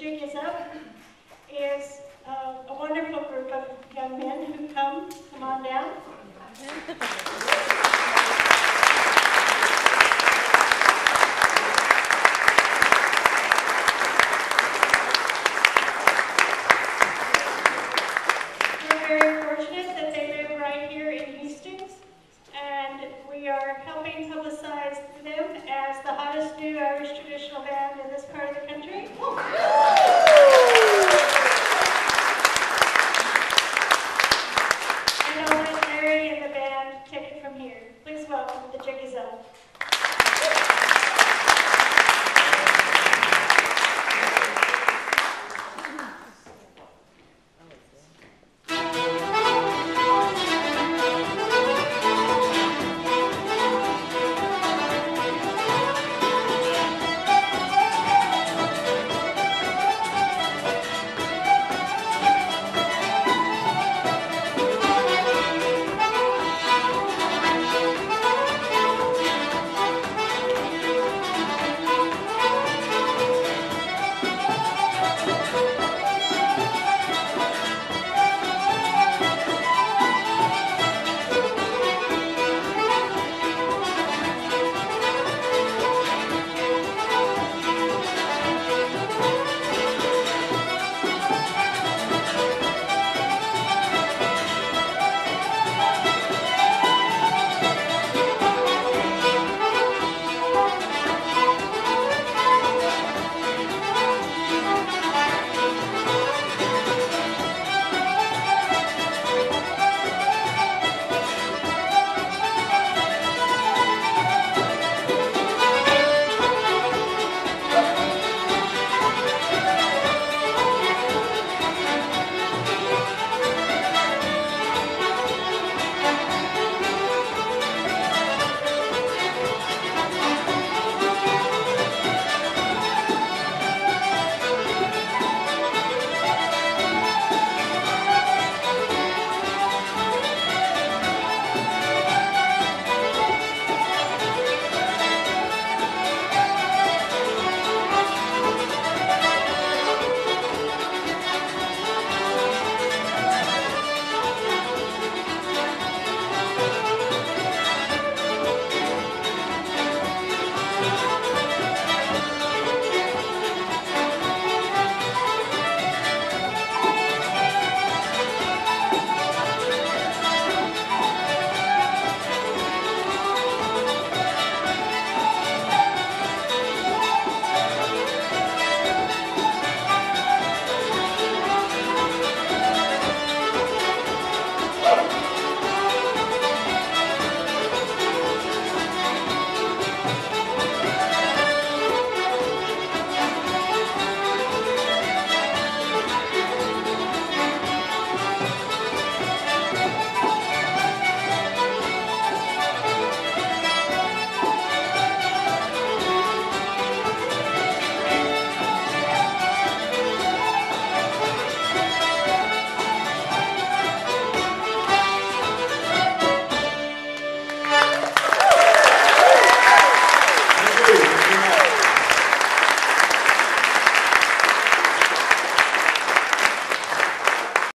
jig is up, is uh, a wonderful group of young men who come, come on down. take it from here. Please welcome the Jig Is Up.